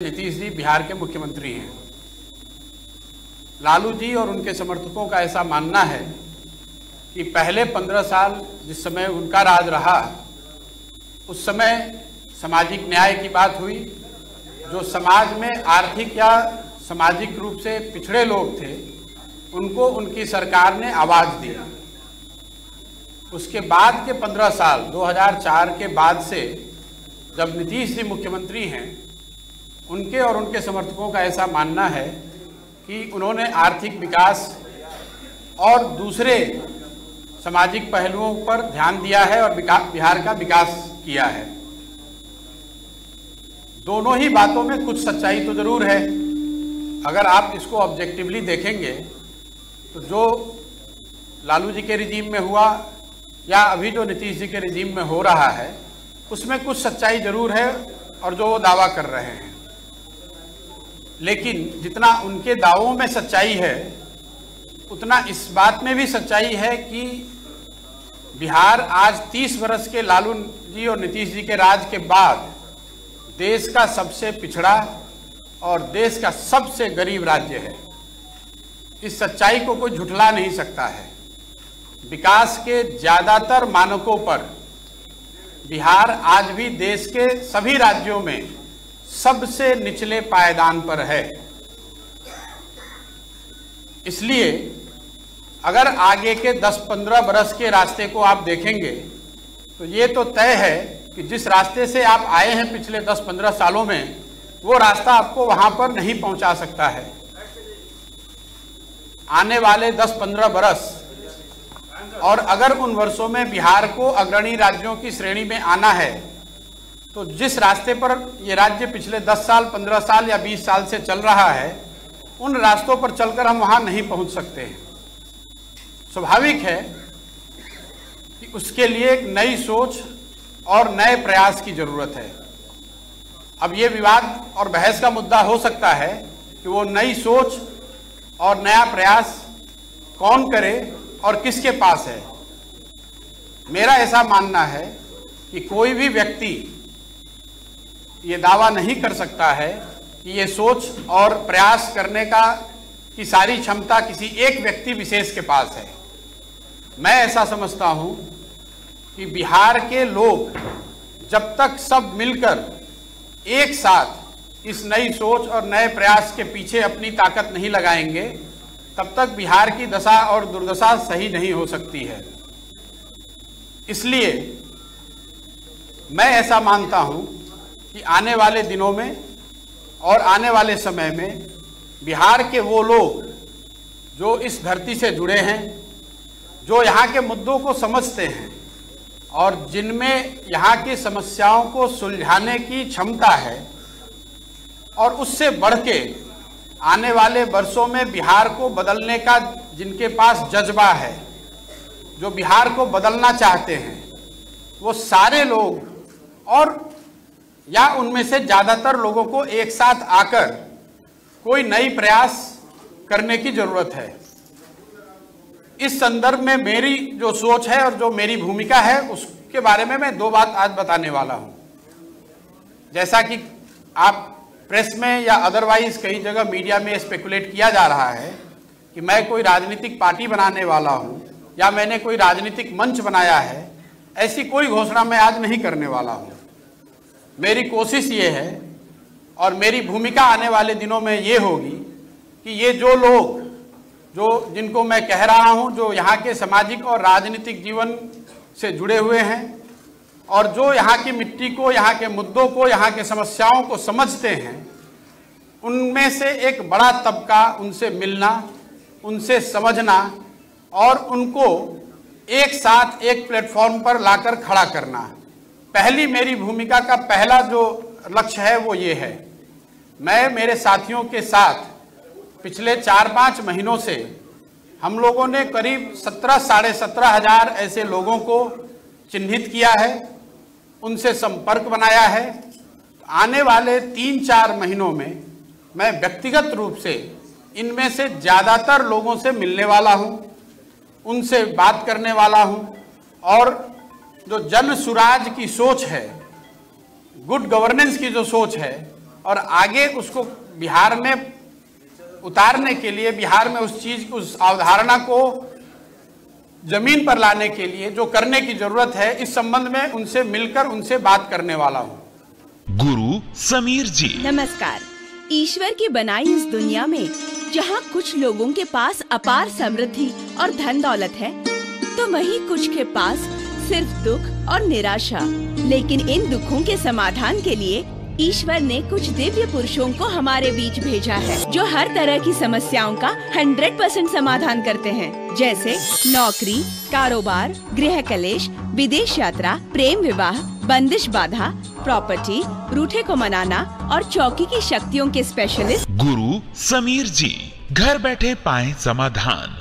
नीतीश जी बिहार के मुख्यमंत्री हैं। लालू जी और उनके समर्थकों का ऐसा मानना है कि पहले पंद्रह साल जिस समय उनका राज रहा, उस समय सामाजिक न्याय की बात हुई, जो समाज में आर्थिक या सामाजिक रूप से पिछड़े लोग थे, उनको उनकी सरकार ने आवाज़ दी। उसके बाद के पंद्रह साल 2004 के बाद से जब नीतीश जी मुख्यमंत्री हैं उनके और उनके समर्थकों का ऐसा मानना है कि उन्होंने आर्थिक विकास और दूसरे सामाजिक पहलुओं पर ध्यान दिया है और बिहार का विकास किया है। दोनों ही बातों में कुछ सच्चाई तो ज़रूर है। अगर आप इसको ऑब्जेक्टिवली देखेंगे तो जो लालू जी के रिजीम में हुआ या अभी जो नीतीश जी के रिजीम में हो रहा है, उसमें कुछ सच्चाई ज़रूर है और जो वो दावा कर रहे हैं। लेकिन जितना उनके दावों में सच्चाई है, उतना इस बात में भी सच्चाई है कि बिहार आज 30 वर्ष के लालू जी और नीतीश जी के राज के बाद देश का सबसे पिछड़ा और देश का सबसे गरीब राज्य है। इस सच्चाई को कोई झुठला नहीं सकता है। विकास के ज़्यादातर मानकों पर बिहार आज भी देश के सभी राज्यों में सबसे निचले पायदान पर है। इसलिए अगर आगे के 10-15 बरस के रास्ते को आप देखेंगे तो ये तो तय है कि जिस रास्ते से आप आए हैं पिछले 10-15 सालों में, वो रास्ता आपको वहाँ पर नहीं पहुँचा सकता है। आने वाले 10-15 बरस और अगर उन वर्षों में बिहार को अग्रणी राज्यों की श्रेणी में आना है तो जिस रास्ते पर ये राज्य पिछले 10 साल 15 साल या 20 साल से चल रहा है, उन रास्तों पर चलकर हम वहाँ नहीं पहुँच सकते हैं। स्वाभाविक है कि उसके लिए एक नई सोच और नए प्रयास की ज़रूरत है। अब ये विवाद और बहस का मुद्दा हो सकता है कि वो नई सोच और नया प्रयास कौन करे और किसके पास है। मेरा ऐसा मानना है कि कोई भी व्यक्ति ये दावा नहीं कर सकता है कि ये सोच और प्रयास करने का, की सारी क्षमता किसी एक व्यक्ति विशेष के पास है। मैं ऐसा समझता हूँ कि बिहार के लोग जब तक सब मिलकर एक साथ इस नई सोच और नए प्रयास के पीछे अपनी ताकत नहीं लगाएँगे, तब तक बिहार की दशा और दुर्दशा सही नहीं हो सकती है। इसलिए मैं ऐसा मानता हूँ कि आने वाले दिनों में और आने वाले समय में बिहार के वो लोग जो इस धरती से जुड़े हैं, जो यहाँ के मुद्दों को समझते हैं और जिनमें यहाँ की समस्याओं को सुलझाने की क्षमता है और उससे बढ़ के आने वाले वर्षों में बिहार को बदलने का जिनके पास जज्बा है, जो बिहार को बदलना चाहते हैं, वो सारे लोग और या उनमें से ज़्यादातर लोगों को एक साथ आकर कोई नई प्रयास करने की ज़रूरत है। इस संदर्भ में मेरी जो सोच है और जो मेरी भूमिका है, उसके बारे में मैं दो बात आज बताने वाला हूँ। जैसा कि आप प्रेस में या अदरवाइज़ कई जगह मीडिया में स्पेकुलेट किया जा रहा है कि मैं कोई राजनीतिक पार्टी बनाने वाला हूँ या मैंने कोई राजनीतिक मंच बनाया है, ऐसी कोई घोषणा मैं आज नहीं करने वाला हूँ। मेरी कोशिश ये है और मेरी भूमिका आने वाले दिनों में ये होगी कि ये जो लोग, जो जिनको मैं कह रहा हूँ, जो यहाँ के सामाजिक और राजनीतिक जीवन से जुड़े हुए हैं और जो यहाँ की मिट्टी को, यहाँ के मुद्दों को, यहाँ के समस्याओं को समझते हैं, उनमें से एक बड़ा तबका उनसे मिलना, उनसे समझना और उनको एक साथ एक प्लेटफॉर्म पर लाकर खड़ा करना पहली मेरी भूमिका का पहला जो लक्ष्य है वो ये है। मैं मेरे साथियों के साथ पिछले चार पाँच महीनों से हम लोगों ने करीब सत्रह, साढ़े सत्रह हज़ार ऐसे लोगों को चिन्हित किया है, उनसे संपर्क बनाया है। आने वाले तीन चार महीनों में मैं व्यक्तिगत रूप से इनमें से ज़्यादातर लोगों से मिलने वाला हूँ, उनसे बात करने वाला हूँ और जो जन सुराज की सोच है गुड गवर्नेंस की जो सोच है और आगे उसको बिहार में उतारने के लिए बिहार में उस चीज़ उस अवधारणा को ज़मीन पर लाने के लिए जो करने की ज़रूरत है इस संबंध में उनसे मिलकर उनसे बात करने वाला हूँ। गुरु समीर जी। नमस्कार। ईश्वर की बनाई इस दुनिया में जहाँ कुछ लोगों के पास अपार समृद्धि और धन दौलत है तो वहीं कुछ के पास सिर्फ़ दुख और निराशा, लेकिन इन दुखों के समाधान के लिए ईश्वर ने कुछ दिव्य पुरुषों को हमारे बीच भेजा है, जो हर तरह की समस्याओं का 100 परसेंट समाधान करते हैं। जैसे नौकरी, कारोबार, गृह कलेश, विदेश यात्रा, प्रेम विवाह, बंदिश बाधा, प्रॉपर्टी, रूठे को मनाना और चौकी की शक्तियों के स्पेशलिस्ट गुरु समीर जी, घर बैठे पाए समाधान।